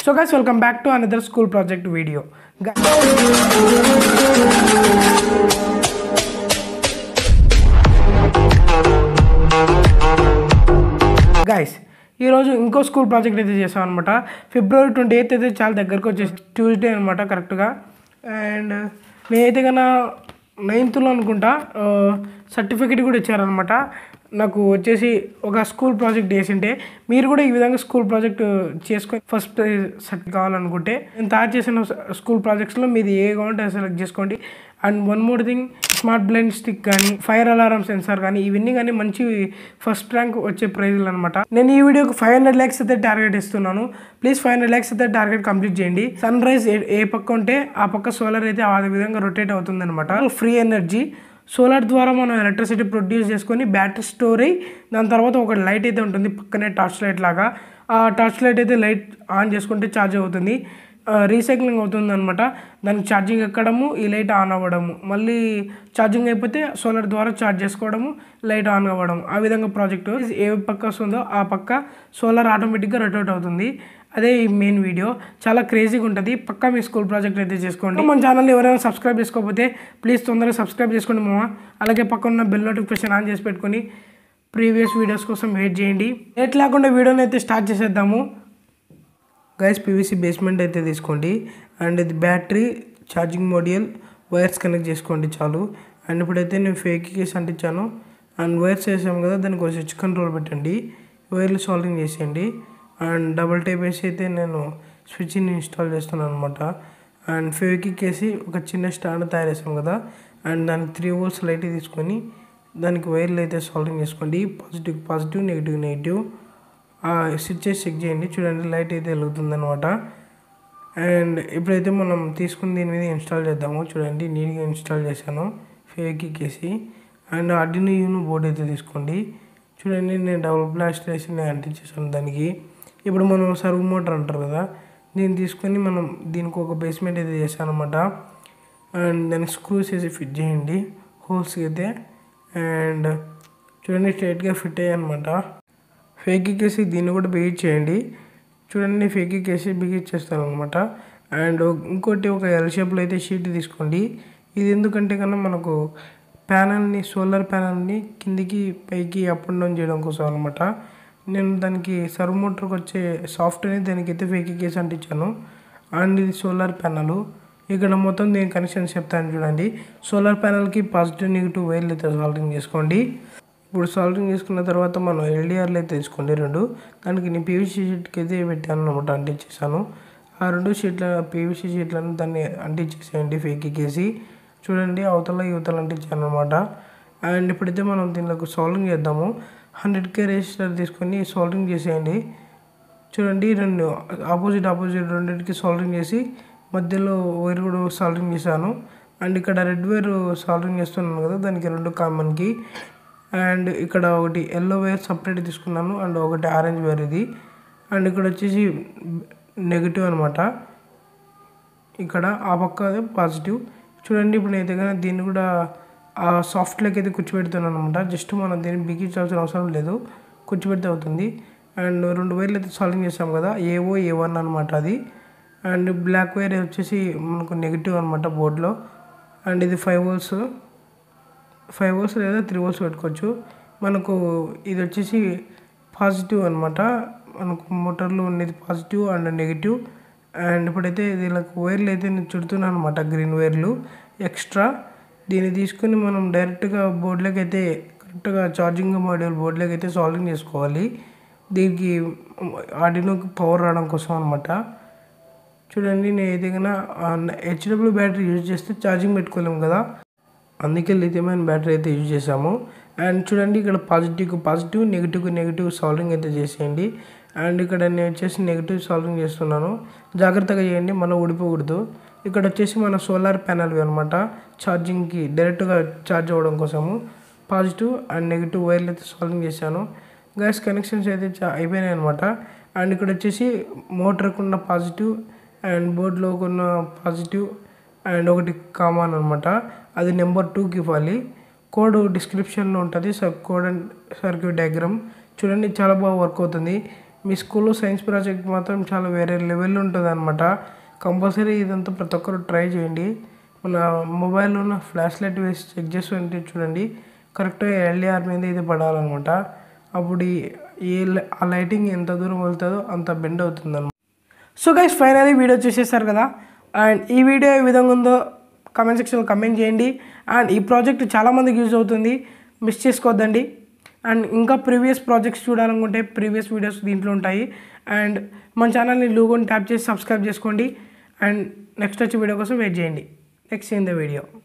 So guys welcome back to another school project video guys ఈరోజు ఇంకో school project అయితే చేసాం అనమాట ఫిబ్రవరి ట్వంటీ ఎయిత్ అయితే చాలా దగ్గరకు వచ్చేసి ట్యూస్డే అనమాట కరెక్ట్గా అండ్ నేనైతే కన్నా నైన్త్లో అనుకుంటా సర్టిఫికెట్ కూడా ఇచ్చారనమాట నాకు వచ్చేసి ఒక స్కూల్ ప్రాజెక్ట్ చేసింటే మీరు కూడా ఈ విధంగా స్కూల్ ప్రాజెక్ట్ చేసుకొని ఫస్ట్ ప్రైజ్ సెట్ కావాలనుకుంటే నేను తయారు చేసిన స్కూల్ ప్రాజెక్ట్స్లో మీది ఏ కావాలంటే సెలెక్ట్ చేసుకోండి. And one more thing smart blind stick కానీ ఫైర్ అలారం సెన్సార్ కానీ ఇవన్నీ కానీ మంచి ఫస్ట్ ర్యాంక్ వచ్చే ప్రైజ్లు అనమాట నేను ఈ వీడియోకి ఫైవ్ హండ్రెడ్ ల్యాక్స్ అయితే టార్గెట్ ఇస్తున్నాను. ప్లీజ్ ఫైవ్ హండ్రెడ్ ల్యాక్స్ అయితే టార్గెట్ కంప్లీట్ చేయండి. సన్ రైజ్ ఏ పక్క ఉంటే ఆ పక్క సోలార్ అయితే ఆ విధంగా రొటేట్ అవుతుంది అనమాట ఫ్రీ ఎనర్జీ సోలార్ ద్వారా మనం ఎలక్ట్రిసిటీ ప్రొడ్యూస్ చేసుకొని బ్యాటరీ స్టోర్ అయ్యి దాని తర్వాత ఒక లైట్ అయితే ఉంటుంది పక్కనే టార్చ్ లైట్ లాగా. ఆ టార్చ్ లైట్ అయితే లైట్ ఆన్ చేసుకుంటే ఛార్జ్ అవుతుంది. రీసైక్లింగ్ అవుతుంది అనమాట దానికి ఛార్జింగ్ ఎక్కడము? ఈ లైట్ ఆన్ అవ్వడము. మళ్ళీ ఛార్జింగ్ అయిపోతే సోలార్ ద్వారా ఛార్జ్ చేసుకోవడము లైట్ ఆన్ అవ్వడం. ఆ విధంగా ప్రాజెక్టు ఏ పక్క వస్తుందో ఆ పక్క సోలార్ ఆటోమేటిక్గా రొటేట్ అవుతుంది. అదే ఈ మెయిన్ వీడియో చాలా క్రేజీగా ఉంటుంది. పక్కా మీ స్కూల్ ప్రాజెక్ట్ అయితే చేసుకోండి. మన ఛానల్ ఎవరైనా సబ్స్క్రైబ్ చేసుకోకపోతే ప్లీజ్ తొందరగా సబ్స్క్రైబ్ చేసుకోండి మామ. అలాగే పక్కన ఉన్న బెల్ నోటిఫికేషన్ ఆన్ చేసి పెట్టుకొని ప్రీవియస్ వీడియోస్ కోసం వెయిట్ చేయండి. లేట్ లేకుండా వీడియోని అయితే స్టార్ట్ చేసేద్దాము. గైస్ పీవీసీ బేస్మెంట్ అయితే తీసుకోండి. అండ్ ఇది battery charging module wires connect చేసుకోండి చాలు. అండ్ ఇప్పుడైతే నేను ఫేక్ కేసు అంటించాను. అండ్ వైర్స్ వేసాము కదా దానికి ఒక స్విచ్ కంట్రోల్ పెట్టండి. వైర్లు సాల్వింగ్ చేసేయండి. అండ్ డబుల్ టేప్ వేసి అయితే నేను స్విచ్ని ఇన్స్టాల్ చేస్తున్నాను అనమాట అండ్ ఫేవికిక్ వేసి ఒక చిన్న స్టాండ్ తయారు చేసాం కదా అండ్ దానికి త్రీ వోల్స్ లైట్ తీసుకొని దానికి వైర్లు అయితే సాల్వింగ్ చేసుకోండి. Positive positive negative negative switches check చేయండి. చూడండి లైట్ అయితే వెలుగుతుంది అనమాట అండ్ ఇప్పుడైతే మనం తీసుకుని దీని మీద ఇన్స్టాల్ చేద్దాము. చూడండి నీట్గా ఇన్స్టాల్ చేశాను. ఫేక్ వేసి. అండ్ అడ్డిని యూను బోర్డ్ అయితే తీసుకోండి. చూడండి నేను డబుల్ బ్లాస్ట్ వేసి నేను అంటించేసాను దానికి. ఇప్పుడు మనం సర్వ్ మోటార్ అంటారు కదా దీన్ని తీసుకొని మనం దీనికి ఒక బేస్మెంట్ అయితే చేశాను అనమాట అండ్ దానికి స్క్రూస్ వేసి ఫిట్ చేయండి హోల్స్ అయితే. అండ్ చూడండి స్ట్రైట్గా ఫిట్ అయ్యాయి అనమాట ఫేక్ ఎక్కేసి దీన్ని కూడా బిగిట్ చేయండి. చూడండి ఫేక్ ఎక్కేసి బిగిట్ అనమాట అండ్ ఇంకోటి ఒక ఎల్ షేప్లో అయితే షీట్ తీసుకోండి. ఇది ఎందుకంటే కన్నా మనకు ప్యానల్ని సోలార్ ప్యానల్ని కిందికి పైకి అప్ అండ్ డౌన్ చేయడం కోసం అనమాట నేను దానికి సర్వ్ మోటార్కి వచ్చే సాఫ్ట్వేర్ దానికి అయితే ఫేక్ అంటించాను. అండ్ ఇది సోలార్ ప్యానల్. ఇక్కడ మొత్తం నేను కనెక్షన్స్ చెప్తాను చూడండి. సోలార్ ప్యానల్కి పాజిటివ్ నెగిటివ్ వైర్లు అయితే సాల్టింగ్ చేసుకోండి. ఇప్పుడు సాల్టింగ్ చేసుకున్న తర్వాత మనం ఎల్డిఆర్లు అయితే తీసుకోండి రెండు. దానికి నేను పీవీసీ షీట్కి అయితే పెట్టాను అనమాట అంటించేసాను ఆ రెండు షీట్ల పీవీసీ షీట్లను దాన్ని అంటించేసేయండి ఫేక్ ఎక్కేసి చూడండి అవతల యువతలు అంటించాను అనమాట. అండ్ ఇప్పుడైతే మనం దీనిలోకి సాల్వింగ్ చేద్దాము. హండ్రెడ్ కే రిజిస్టర్ తీసుకొని సోల్డరింగ్ చేసేయండి. చూడండి రెండు ఆపోజిట్ ఆపోజిట్ రెండింటికి సోల్డరింగ్ చేసి మధ్యలో వైర్ కూడా సాల్డరింగ్ చేశాను. అండ్ ఇక్కడ రెడ్ వైర్ సాల్డరింగ్ చేస్తున్నాను కదా దానికి రెండు కామన్కి. అండ్ ఇక్కడ ఒకటి ఎల్లో వైర్ సపరేట్ తీసుకున్నాను అండ్ ఒకటి ఆరెంజ్ వైర్ ఇది. అండ్ ఇక్కడ వచ్చేసి నెగిటివ్ అనమాట ఇక్కడ ఆ పక్క పాజిటివ్ చూడండి ఇప్పుడు నేను దగ్గర దీన్ని కూడా ఆ సాఫ్ట్లోకి అయితే కూర్చోబెడుతున్నాను అనమాట జస్ట్ మనం దీన్ని బిగించాల్సిన అవసరం లేదు. కూర్చోబెడితే అవుతుంది. అండ్ రెండు వైర్లు అయితే సాల్వింగ్ చేసాం కదా ఏఓ ఏ వన్ అనమాట అది. అండ్ బ్లాక్ వైర్ వచ్చేసి మనకు నెగిటివ్ అనమాట బోర్డులో. అండ్ ఇది ఫైవ్ వోల్స్ ఫైవ్ వోల్స్ లేదా త్రీ వోల్స్ పెట్టుకోవచ్చు. మనకు ఇది వచ్చేసి పాజిటివ్ అనమాట మనకు మోటార్లో ఉండేది పాజిటివ్ అండ్ నెగిటివ్ అండ్ ఇప్పుడైతే దీనికి వైర్లు అయితే నేను చుడుతున్నాను అనమాట గ్రీన్ వైర్లు. ఎక్స్ట్రా దీన్ని తీసుకుని మనం డైరెక్ట్గా బోర్డులోకి అయితే కరెక్ట్గా ఛార్జింగ్ మాడ్యూల్ బోర్డులోకి అయితే సాల్వింగ్ చేసుకోవాలి. దీనికి ఆడినోకి పవర్ రావడం కోసం అనమాట చూడండి నేను ఏదైనా హెచ్డబ్ల్యూ బ్యాటరీ యూజ్ చేస్తే ఛార్జింగ్ పెట్టుకోలేము కదా. అందుకే లిథియమైన బ్యాటరీ అయితే యూజ్ చేసాము అండ్ చూడండి ఇక్కడ పాజిటివ్కి పాజిటివ్ నెగిటివ్కి నెగిటివ్ సాల్వింగ్ అయితే చేసేయండి. అండ్ ఇక్కడ నేను వచ్చేసి నెగిటివ్ సాల్వింగ్ చేస్తున్నాను. జాగ్రత్తగా చేయండి మనం ఊడిపోకూడదు. ఇక్కడ వచ్చేసి మన సోలార్ ప్యానల్ అనమాట ఛార్జింగ్కి డైరెక్ట్గా ఛార్జ్ అవ్వడం కోసము పాజిటివ్ అండ్ నెగిటివ్ వైర్లు అయితే సాల్వింగ్ చేశాను. గ్యాస్ కనెక్షన్స్ అయితే అయిపోయినాయి అనమాట అండ్ ఇక్కడ వచ్చేసి మోటార్కి ఉన్న పాజిటివ్ అండ్ బోర్డులో ఉన్న పాజిటివ్ అండ్ ఒకటి కామన్ అనమాట అది నెంబర్ టూకి ఇవ్వాలి. కోడ్ డిస్క్రిప్షన్లో ఉంటుంది. సబ్ కోడ్ అండ్ సర్క్యూట్ డయాగ్రామ్ చూడండి చాలా బాగా వర్క్ అవుతుంది. మీ స్కూల్లో సైన్స్ ప్రాజెక్ట్ మాత్రం చాలా వేరే లెవెల్ ఉంటుంది అనమాట కంపల్సరీ ఇదంతా ప్రతి ఒక్కరు ట్రై చేయండి. మన మొబైల్లో ఉన్న ఫ్లాష్ లైట్ వేసి చెక్ చేసి ఉంటే చూడండి కరెక్ట్గా ఎల్డిఆర్ మీద ఇది పడాలన్నమాట. అప్పుడు ఏ లై- ఆ లైటింగ్ ఎంత దూరం వెళ్తుందో అంత బెండ్ అవుతుంది అనమాట సో గైస్ ఫైనలీ వీడియో చూసేస్తారు కదా? అండ్ ఈ వీడియో ఏ విధంగా ఉందో కమెంట్ సెక్షన్లో కమెంట్ చేయండి. అండ్ ఈ ప్రాజెక్ట్ చాలామందికి యూజ్ అవుతుంది. మిస్ చేసుకోవద్దండి. అండ్ ఇంకా ప్రీవియస్ ప్రాజెక్ట్స్ చూడాలనుకుంటే ప్రీవియస్ వీడియోస్ దీంట్లో ఉంటాయి. అండ్ మన ఛానల్ని లూగోని ట్యాప్ చేసి సబ్స్క్రైబ్ చేసుకోండి. అండ్ నెక్స్ట్ వచ్చే వీడియో కోసం వెయిట్ చేయండి. Next in the video.